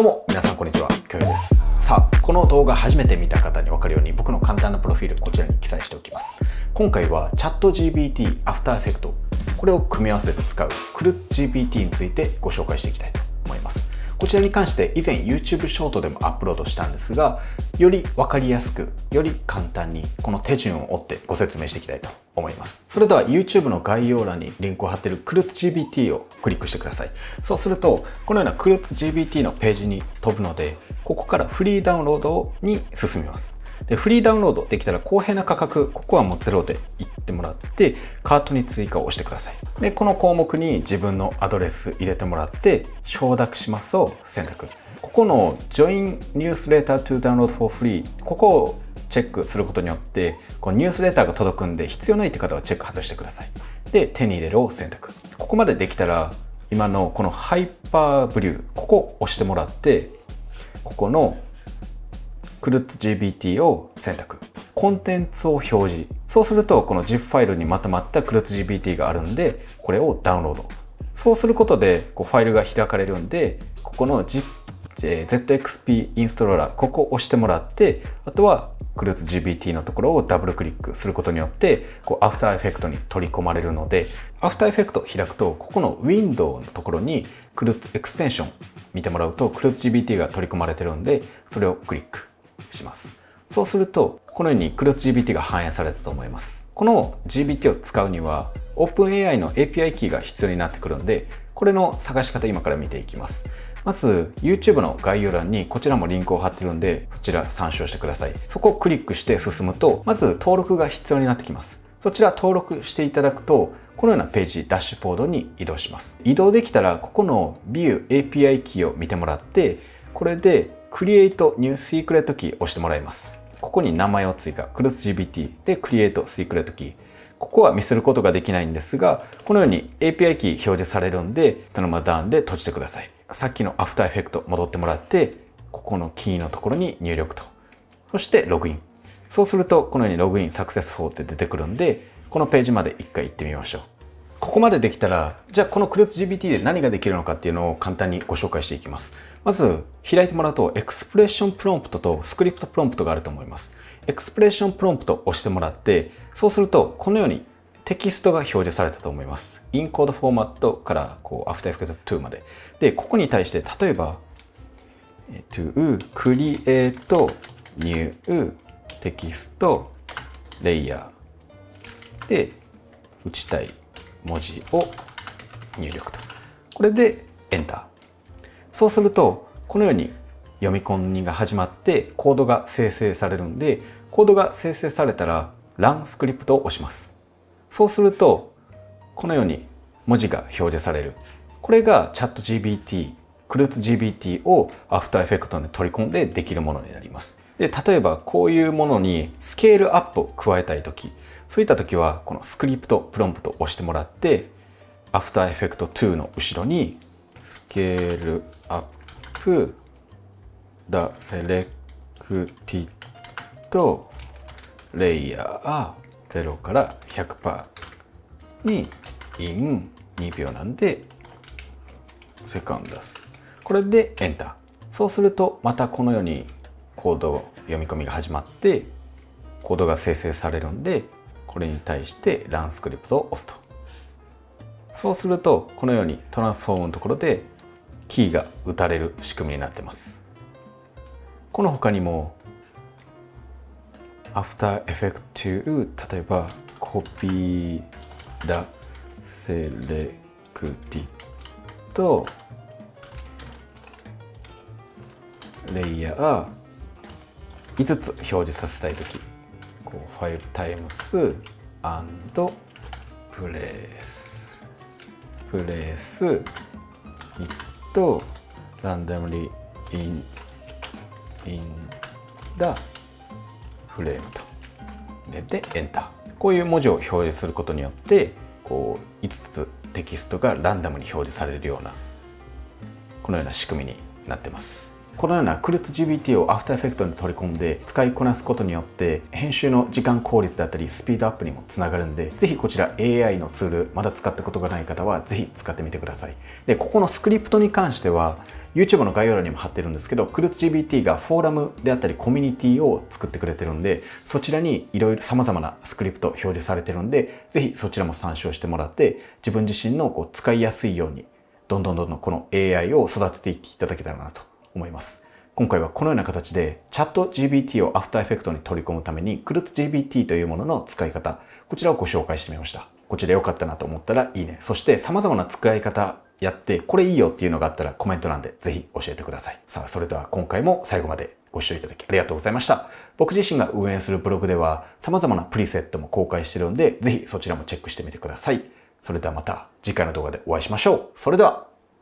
どうも皆さんこんにちは。きょうです。さあこの動画初めて見た方に分かるように僕の簡単なプロフィールこちらに記載しておきます。今回はチャット GPT After Effect これを組み合わせて使うクル GPT についてご紹介していきたいとこちらに関して以前 YouTube ショートでもアップロードしたんですがよりわかりやすくより簡単にこの手順を追ってご説明していきたいと思います。それでは YouTube の概要欄にリンクを貼っているクルツ GBT をクリックしてください。そうするとこのようなクルツ GBT のページに飛ぶのでここからフリーダウンロードに進みます。でフリーダウンロードできたら公平な価格ここはもうゼロでいってもらってカートに追加を押してください。でこの項目に自分のアドレス入れてもらって承諾しますを選択。ここの Join Newsletter to Download for Free ここをチェックすることによってこのニュースレターが届くんで必要ないって方はチェック外してください。で手に入れるを選択。ここまでできたら今のこのハイパーブリューここを押してもらってここのクルッツ GBT を選択。コンテンツを表示。そうするとこの ZIP ファイルにまとまったクルッツ GBT があるんでこれをダウンロード。そうすることでこうファイルが開かれるんでここの ZIP ZXP インストローラーここを押してもらってあとはクルーズ GBT のところをダブルクリックすることによってこうアフターエフェクトに取り込まれるのでアフターエフェクト開くとここのウィンドウのところに Klutz エクステンション見てもらうとクルーズ GBT が取り込まれてるんでそれをクリック。します。そうするとこのようにクルーズ GBT が反映されたと思います。この GPT を使うには OpenAI の API キーが必要になってくるのでこれの探し方今から見ていきます。まず YouTube の概要欄にこちらもリンクを貼ってるんでこちら参照してください。そこをクリックして進むとまず登録が必要になってきます。そちら登録していただくとこのようなページダッシュボードに移動します。移動できたらここの View API キーを見てもらってこれで Create New Secret キーを押してもらいます。ここに名前を追加 CruiseGBT で Create Secret キーここは見せることができないんですがこのように API キー表示されるんでそのままダウンで閉じてください。さっきのアフターエフェクト戻ってもらってここのキーのところに入力と。そしてログインそうするとこのようにログインサクセス4って出てくるんでこのページまで一回行ってみましょう。ここまでできたらじゃあこのクルーツ GBT で何ができるのかっていうのを簡単にご紹介していきますまず開いてもらうとエクスプレッションプロンプトとスクリプトプロンプトがあると思いますエクスプレッションプロンプトを押してもらってそうするとこのようにテキストが表示されたと思います。 in code format からこう After Effects 2まで。で、ここに対して例えば to create new text layer で打ちたい文字を入力と。これでエンター。そうするとこのように読み込みが始まってコードが生成されるんでコードが生成されたら Run スクリプトを押します。そうするとこのように文字が表示されるこれがチャット GBT クルーツ GBT をアフターエフェクトに取り込んでできるものになりますで例えばこういうものにスケールアップを加えたい時そういった時はこのスクリプトプロンプトを押してもらって After Effects to の後ろにスケールアップ the selected layer 0から100%に in 2秒なんで seconds これでエンター。そうするとまたこのようにコード読み込みが始まってコードが生成されるんでこれに対してランスクリプトを押すと。そうするとこのようにトランスフォームのところでキーが打たれる仕組みになってます。この他にも After Effects 例えば Copy the Selected レイヤー5つ表示させたいときこう5 times and place. Place it randomly in in the フレームと。入れてエンターこういう文字を表示することによってこう5つテキストがランダムに表示されるようなこのような仕組みになってます。このようなクルツ GBT を After Effects に取り込んで使いこなすことによって編集の時間効率だったりスピードアップにもつながるんでぜひこちら AI のツールまだ使ったことがない方はぜひ使ってみてください。でここのスクリプトに関しては YouTube の概要欄にも貼ってるんですけど、クルツ GBT がフォーラムであったりコミュニティを作ってくれてるんで、そちらにいろいろ様々なスクリプト表示されてるんで、ぜひそちらも参照してもらって、自分自身のこう使いやすいように、どんどんどんどんこの AI を育てていっていただけたらなと。思います。今回はこのような形でチャット GBT を After Effects に取り込むためにクルツ GBT というものの使い方、こちらをご紹介してみました。こちら良かったなと思ったらいいね。そして様々な使い方やって、これいいよっていうのがあったらコメント欄でぜひ教えてください。さあ、それでは今回も最後までご視聴いただきありがとうございました。僕自身が運営するブログでは様々なプリセットも公開してるんで、ぜひそちらもチェックしてみてください。それではまた次回の動画でお会いしましょう。それでは。